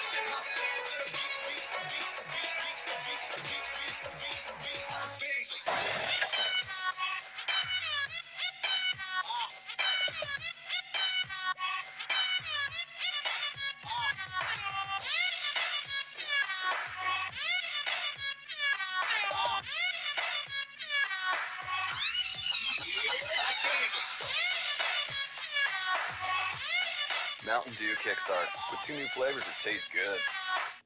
Let's get my Mountain Dew Kickstart with two new flavors that taste good.